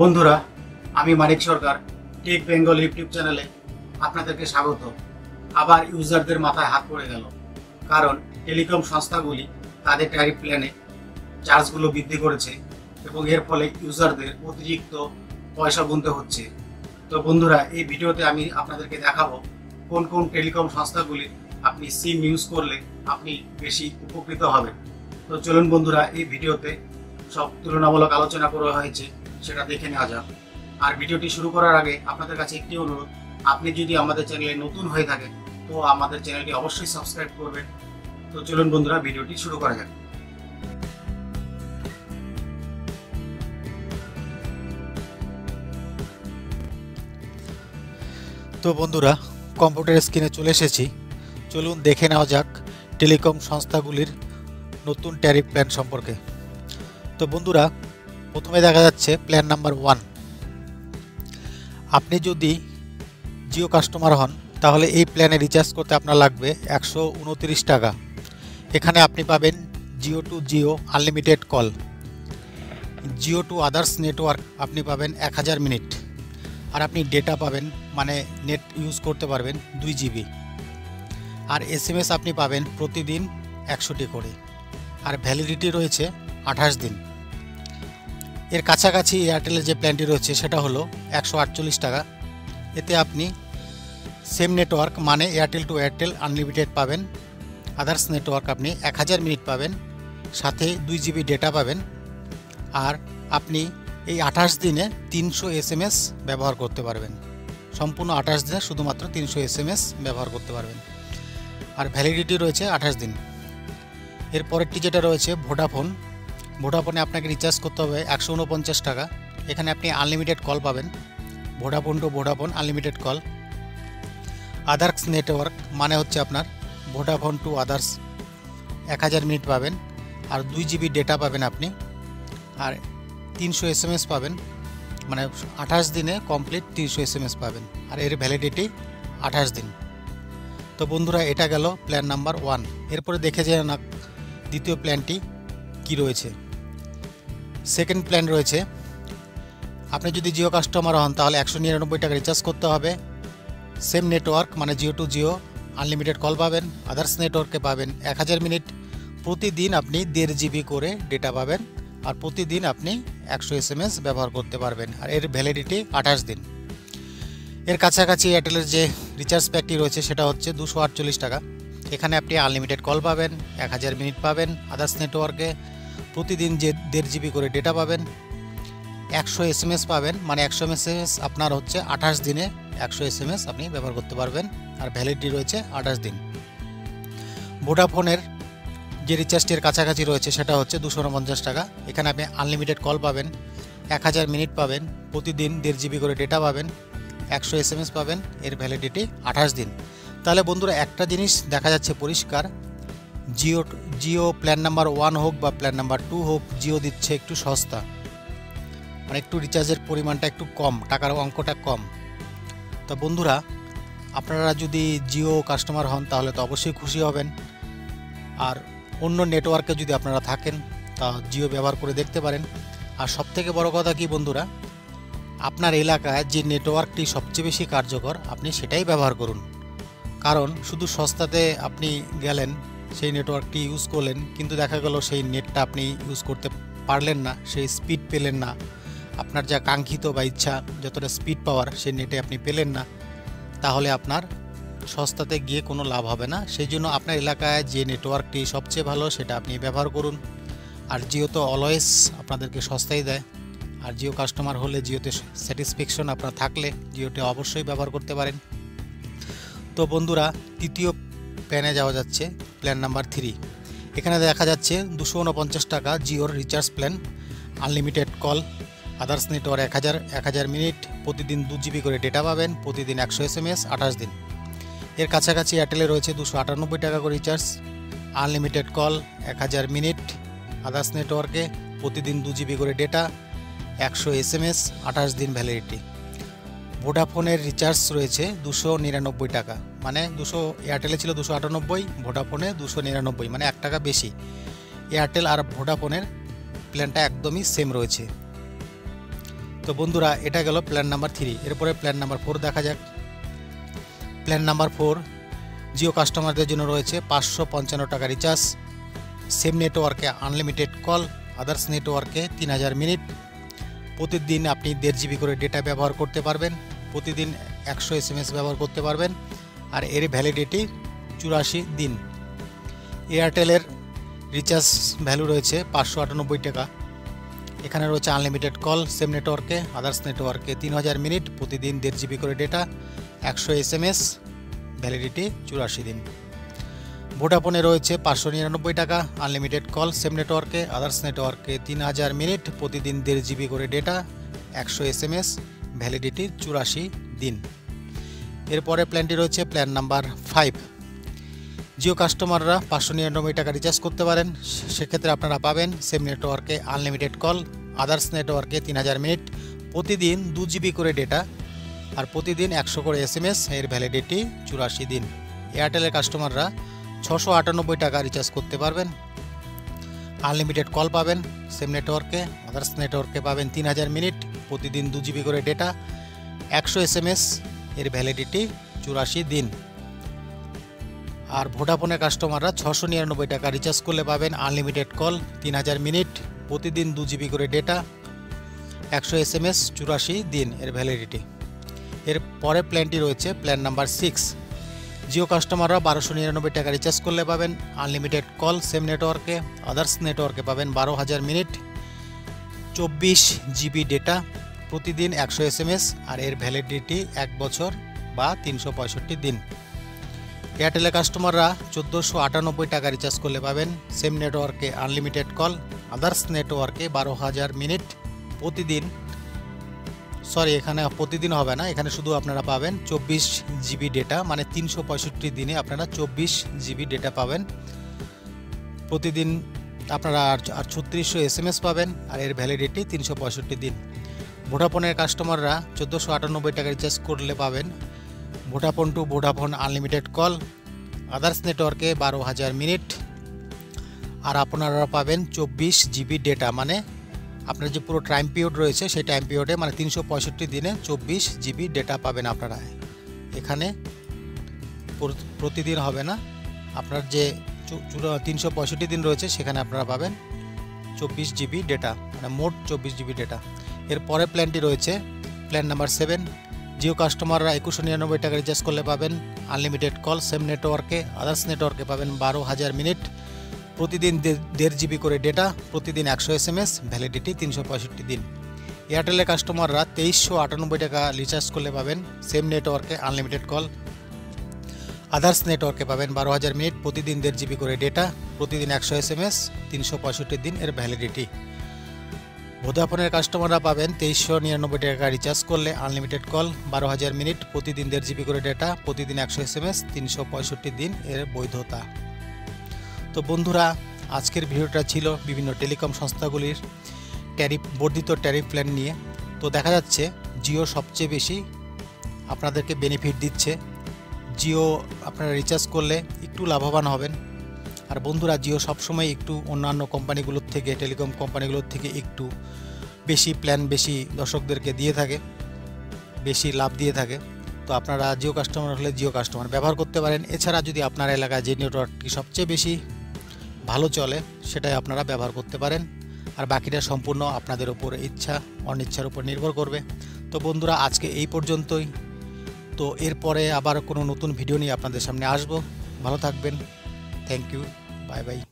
বন্ধুরা, আমি Manik Sarkar, Tech Bengal YouTube চ্যানেলে আপনাদেরকে স্বাগত। আবার ইউজারদের মাথায় হাত পড়ে গেল। কারণ টেলিকম সংস্থাগুলি তাদের ট্যারিফ প্ল্যানে চার্জগুলো বৃদ্ধি করেছে এবং এর ফলে ইউজারদের অতিরিক্ত পয়সা গুনতে হচ্ছে। তো বন্ধুরা, এই ভিডিওতে আমি আপনাদেরকে দেখাবো কোন কোন টেলিকম সংস্থাগুলি আপনি সিম ইউজ করলে আপনি বেশি উপকৃত হবেন। তো চলুন বন্ধুরা, এই ভিডিওতে সব তুলনামূলক আলোচনা করা হয়েছে। সেটা দেখে নেওয়া যাক। আর ভিডিওটি শুরু করার আগে আপনাদের কাছে একটি অনুরোধ, আপনি যদি আমাদের চ্যানেলে নতুন হয়ে থাকেন, তো আমাদের চ্যানেলটি অবশ্যই সাবস্ক্রাইব করবেন। তো চলুন বন্ধুরা, ভিডিওটি শুরু করা যাক। তো বন্ধুরা, কম্পিউটার স্ক্রিনে চলে এসেছি। চলুন দেখে নেওয়া যাক টেলিকম সংস্থাগুলির নতুন ট্যারিফ প্ল্যান সম্পর্কে। তো বন্ধুরা প্রথমে দেখা যাচ্ছে প্ল্যান নাম্বার ওয়ান আপনি যদি জিও কাস্টমার হন, তাহলে এই প্ল্যানে রিচার্জ করতে আপনার লাগবে একশো উনত্রিশ টাকা। এখানে আপনি পাবেন Jio to Jio unlimited call Jio to others network আপনি পাবেন এক হাজার মিনিট। আর আপনি ডেটা পাবেন মানে নেট ইউজ করতে পারবেন দুই জিবি আর এস এস আপনি পাবেন প্রতিদিন একশোটি করে। আর ভ্যালিডিটি রয়েছে আঠাশ দিন। এর কাছাকাছি এয়ারটেলের যে প্ল্যানটি রয়েছে সেটা হলো একশো আটচল্লিশ টাকা। এতে আপনি সেম নেটওয়ার্ক মানে এয়ারটেল টু এয়ারটেল আনলিমিটেড পাবেন। আদার্স নেটওয়ার্ক আপনি এক হাজার মিনিট পাবেন। সাথে দুই জিবি ডেটা পাবেন। আর আপনি এই আঠাশ দিনে তিনশো এস ব্যবহার করতে পারবেন। সম্পূর্ণ আঠাশ দিনে শুধুমাত্র তিনশো এস এস ব্যবহার করতে পারবেন। আর ভ্যালিডিটি রয়েছে আঠাশ দিন। এর পরেরটি যেটা রয়েছে ভোডাফোন ভোডাফোনে আপনাকে রিচার্জ করতে হবে একশো উনপঞ্চাশ টাকা। এখানে আপনি আনলিমিটেড কল পাবেন। Vodafone to Vodafone unlimited call others network মানে হচ্ছে আপনার ভোডাফোন টু আদার্স এক হাজার মিনিট পাবেন। আর দুই জিবি ডেটা পাবেন আপনি। আর তিনশো এস পাবেন। মানে আঠাশ দিনে কমপ্লিট তিনশো এস এম পাবেন। আর এর ভ্যালিডিটি আঠাশ দিন। তো বন্ধুরা, এটা গেল প্ল্যান নাম্বার ওয়ান এরপরে দেখে যে না দ্বিতীয় প্ল্যানটি কি রয়েছে। সেকেন্ড প্ল্যান রয়েছে। আপনি যদি জিও কাস্টমার হন, তাহলে একশো নিরানব্বই টাকা রিচার্জ করতে হবে। সেম নেটওয়ার্ক মানে Jio to Jio unlimited call পাবেন আদার্স নেটওয়ার্কে পাবেন। এক হাজার মিনিট প্রতিদিন আপনি দেড় জিবি করে ডেটা পাবেন, আর প্রতিদিন আপনি একশো এস ব্যবহার করতে পারবেন, আর এর ভ্যালিডিটি আঠাশ দিন। এর কাছাকাছি এয়ারটেলের যে রিচার্জ প্যাকটি রয়েছে, সেটা হচ্ছে দুশো আটচল্লিশ টাকা। এখানে আপনি আনলিমিটেড কল পাবেন, এক হাজার মিনিট পাবেন আদার্স নেটওয়ার্কে প্রতিদিন যে দেড় জিবি করে ডেটা পাবেন, একশো এস পাবেন মানে একশো এস আপনার হচ্ছে আঠাশ দিনে একশো এস আপনি ব্যবহার করতে পারবেন, আর ভ্যালিডিটি রয়েছে আঠাশ দিন। ভোডাফোনের যে রিচার্জটির কাছাকাছি রয়েছে, সেটা হচ্ছে দুশো উনপঞ্চাশ টাকা। এখানে আপনি আনলিমিটেড কল পাবেন, এক হাজার মিনিট পাবেন, প্রতিদিন দেড় জিবি করে ডেটা পাবেন, একশো এস পাবেন, এর ভ্যালিডিটি আঠাশ দিন। তাহলে বন্ধুরা, একটা জিনিস দেখা যাচ্ছে পরিষ্কার Jio Jio plan number one হোক বা প্ল্যান নাম্বার টু হোক, জিও দিচ্ছে একটু সস্তা। মানে একটু রিচার্জের পরিমাণটা একটু কম, টাকার অঙ্কটা কম। তো বন্ধুরা, আপনারা যদি জিও কাস্টমার হন, তাহলে তো অবশ্যই খুশি হবেন। আর অন্য নেটওয়ার্কে যদি আপনারা থাকেন, তা জিও ব্যবহার করে দেখতে পারেন। আর সবথেকে বড় কথা কি বন্ধুরা, আপনার এলাকায় যে নেটওয়ার্কটি সবচেয়ে বেশি কার্যকর, আপনি সেটাই ব্যবহার করুন। কারণ শুধু সস্তাতে আপনি গেলেন সেই নেটওয়ার্কটি ইউজ করলেন, কিন্তু দেখা গেল সেই নেটটা আপনি ইউজ করতে পারলেন না, সেই স্পিড পেলেন না। আপনার যা কাঙ্ক্ষিত বা ইচ্ছা, যতটা স্পিড পাওয়ার সেই নেটে আপনি পেলেন না। তাহলে আপনার সস্তাতে গিয়ে কোনো লাভ হবে না। সেই জন্য আপনার এলাকায় যে নেটওয়ার্কটি সবচেয়ে ভালো, সেটা আপনি ব্যবহার করুন। আর জিও তো অলওয়েজ আপনাদেরকে সস্তাই দেয়। আর জিও কাস্টমার হলে জিওতে স্যাটিসফ্যাকশন আপনার থাকলে জিওতে অবশ্যই ব্যবহার করতে পারেন। তো বন্ধুরা, তৃতীয় প্যানে যাওয়া যাচ্ছে। Plan number three. এখানে দেখা যাচ্ছে দুশো উনপঞ্চাশ টাকা জিওর recharge plan, unlimited call, others network এক হাজার এক হাজার মিনিট, প্রতিদিন দু জিবি করে ডেটা পাবেন, প্রতিদিন একশো এস এম এস আঠাশ দিন। এর কাছাকাছি এয়ারটেলে রয়েছে দুশো আটানব্বই টাকা করে রিচার্জ, আনলিমিটেড কল, এক হাজার মিনিট, আদার্স নেটওয়ার্কে প্রতিদিন দু জিবি করে ডেটা, একশো এস এম এস আঠাশ দিন ভ্যালিডিটি। ভোডাফোনের রিচার্জ রয়েছে দুশো নিরানব্বই টাকা। মানে দুশো এয়ারটেলে ছিল দুশো আটানব্বই ভোডাফোনে দুশো নিরানব্বই মানে এক টাকা বেশি। এয়ারটেল আর ভোডাফোনের প্ল্যানটা একদমই সেম রয়েছে। তো বন্ধুরা, এটা গেল প্ল্যান নাম্বার থ্রি এরপরে প্ল্যান নাম্বার ফোর দেখা যাক। প্ল্যান নাম্বার ফোর জিও কাস্টমারদের জন্য রয়েছে পাঁচশো পঞ্চান্ন টাকা রিচার্জ সেম নেটওয়ার্কে আনলিমিটেড কল আদার্স নেটওয়ার্কে তিন হাজার মিনিট প্রতিদিন আপনি দেড় জিবি করে ডেটা ব্যবহার করতে পারবেন। প্রতিদিন একশো এস ব্যবহার করতে পারবেন। আর এর ভ্যালিডিটি চুরাশি দিন। এয়ারটেলের রিচার্জ ভ্যালু রয়েছে পাঁচশো আটানব্বই টাকা। এখানে রয়েছে আনলিমিটেড কল সেম নেটওয়ার্কে আদার্স নেটওয়ার্কে তিন হাজার মিনিট, প্রতিদিন দেড় জিবি করে ডেটা একশো এস এম এস ভ্যালিডিটি চুরাশি দিন। ভোডাফোনে রয়েছে পাঁচশো নিরানব্বই টাকা আনলিমিটেড কল সেম নেটওয়ার্কে আদার্স নেটওয়ার্কে তিন হাজার মিনিট, প্রতিদিন দেড় জিবি করে ডেটা একশো এস এম এস ভ্যালিডিটি চুরাশি দিন। এরপরে প্ল্যানটি রয়েছে প্ল্যান নাম্বার ফাইভ। জিও কাস্টমাররা পাঁচশো নিরানব্বই টাকা রিচার্জ করতে পারেন। সেক্ষেত্রে আপনারা পাবেন সেম নেটওয়ার্কে আনলিমিটেড কল আদার্স নেটওয়ার্কে তিন হাজার মিনিট, প্রতিদিন দু জিবি করে ডেটা আর প্রতিদিন একশো করে এস এম এস এর ভ্যালিডিটি চুরাশি দিন। এয়ারটেলের কাস্টমাররা ছশো আটানব্বই টাকা রিচার্জ করতে পারবেন। আনলিমিটেড কল পাবেন, সেম নেটওয়ার্কে আদার্স নেটওয়ার্কে পাবেন তিন হাজার মিনিট, প্রতিদিন দু জিবি করে ডেটা একশো এস এম এস এর ভ্যালিডিটি চুরাশি দিন। আর ভোডাফোনের কাস্টমাররা ছশো নিরানব্বই টাকা রিচার্জ করলে পাবেন আনলিমিটেড কল তিন হাজার মিনিট প্রতিদিন দু জিবি করে ডেটা একশো এস এম এস চুরাশি দিন এর ভ্যালিডিটি এর পরের প্ল্যানটি রয়েছে প্ল্যান নাম্বার সিক্স জিও কাস্টমাররা বারোশো নিরানব্বই টাকা রিচার্জ করলে পাবেন আনলিমিটেড কল সেম নেটওয়ার্কে আদার্স নেটওয়ার্কে পাবেন বারো হাজার মিনিট চব্বিশ জিবি ডেটা প্রতিদিন একশো এস আর এর ভ্যালিডিটি এক বছর বা তিনশো পঁয়ষট্টি দিন। এয়ারটেলের কাস্টমাররা চোদ্দোশো আটানব্বই টাকা রিচার্জ করলে পাবেন। সেম নেটওয়ার্কে আনলিমিটেড কল আদার্স নেটওয়ার্কে বারো হাজার মিনিট প্রতিদিন। সরি এখানে প্রতিদিন হবে না, এখানে শুধু আপনারা পাবেন চব্বিশ জিবি ডেটা মানে তিনশো পঁয়ষট্টি দিনে আপনারা চব্বিশ জিবি ডেটা পাবেন। প্রতিদিন আপনারা আর ছত্রিশশো এস পাবেন আর এর ভ্যালিডিটি তিনশো পঁয়ষট্টি দিন। ভোডাফোনের কাস্টমাররা চোদ্দোশো আটানব্বই টাকা রিচার্জ করলে পাবেন Vodafone to Vodafone unlimited call, others নেটওয়ার্কে বারো হাজার মিনিট, আর আপনারা পাবেন চব্বিশ জিবি ডেটা। মানে আপনার যে পুরো টাইম পিরিয়ড রয়েছে, সেই টাইম পিরিয়ডে মানে তিনশো পঁয়ষট্টি দিনে চব্বিশ জিবি ডেটা পাবেন আপনারা। এখানে প্রতিদিন হবে না। আপনার যে তিনশো পঁয়ষট্টি দিন রয়েছে, সেখানে আপনারা পাবেন চব্বিশ জিবি ডেটা। মানে মোট চব্বিশ জিবি ডেটা। এর পরের প্ল্যানটি রয়েছে। প্ল্যান নাম্বার সেভেন জিও কাস্টমাররা একুশশো নিরানব্বই টাকা রিচার্জ করলে পাবেন আনলিমিটেড কল সেম নেটওয়ার্কে আদার্স নেটওয়ার্কে পাবেন বারো হাজার মিনিট প্রতিদিন দেড় জিবি করে ডেটা প্রতিদিন একশো এস এম এস ভ্যালিডিটি তিনশো পঁয়ষট্টি দিন। এয়ারটেলের কাস্টমাররা তেইশশো আটানব্বই টাকা রিচার্জ করলে পাবেন সেম নেটওয়ার্কে আনলিমিটেড কল আদার্স নেটওয়ার্কে পাবেন বারো হাজার মিনিট প্রতিদিন দেড় জিবি করে ডেটা প্রতিদিন একশো এস এম এস তিনশো পঁয়ষট্টি দিন এর ভ্যালিডিটি ভোদাফোনের কাস্টমাররা পাবেন তেইশশো নিরানব্বই টাকা রিচার্জ করলে আনলিমিটেড কল, বারো হাজার মিনিট, প্রতিদিন দেড় জিবি করে ডেটা প্রতিদিন একশো এস এম এস তিনশো পঁয়ষট্টি দিন এর বৈধতা। তো বন্ধুরা, আজকের ভিডিওটা ছিল বিভিন্ন টেলিকম সংস্থাগুলির ট্যারিফ, বর্ধিত ট্যারিফ প্ল্যান নিয়ে। তো দেখা যাচ্ছে, জিও সবচেয়ে বেশি আপনাদেরকে বেনিফিট দিচ্ছে। জিও আপনারা রিচার্জ করলে একটু লাভবান হবেন। আর বন্ধুরা, জিও সবসময় একটু অন্যান্য কোম্পানিগুলোর থেকে, টেলিকম কোম্পানিগুলোর থেকে একটু বেশি প্ল্যান বেশি দর্শকদেরকে দিয়ে থাকে, বেশি লাভ দিয়ে থাকে। তো আপনারা জিও কাস্টমার হলে জিও কাস্টমার ব্যবহার করতে পারেন। এছাড়া যদি আপনার এলাকায় যে নেটওয়ার্কটি সবচেয়ে বেশি ভালো চলে, সেটাই আপনারা ব্যবহার করতে পারেন। আর বাকিটা সম্পূর্ণ আপনাদের উপর ইচ্ছা, অনিচ্ছার উপর নির্ভর করবে। তো বন্ধুরা, আজকে এই পর্যন্তই। তো এরপরে আবার কোনো নতুন ভিডিও নিয়ে আপনাদের সামনে আসব। ভালো থাকবেন। Thank you bye bye